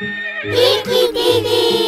Beep beep beep.